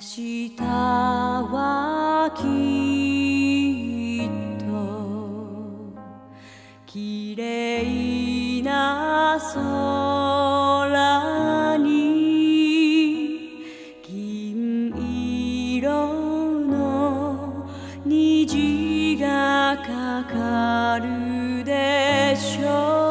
日はきっと綺麗な空に銀色の虹がかかるでしょう。